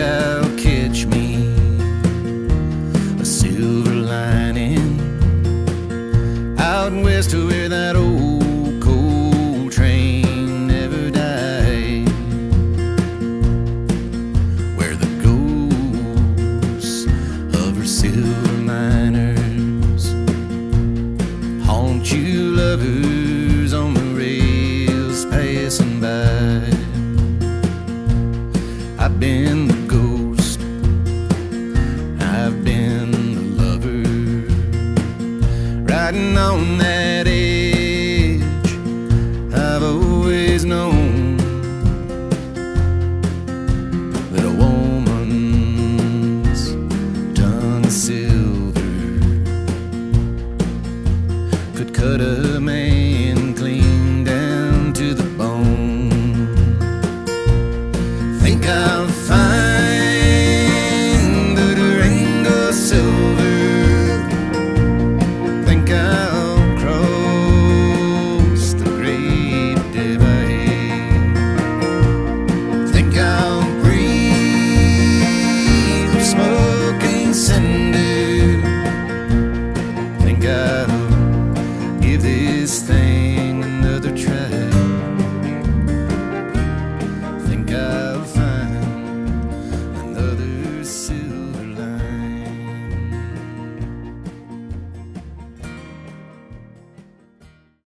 I'll catch me a silver lining out west to where that old coal train never died. Where the ghosts of her silver miners riding on that edge. I've always known that a woman's tongue of silver could cut a man clean down to the bone. Think I'll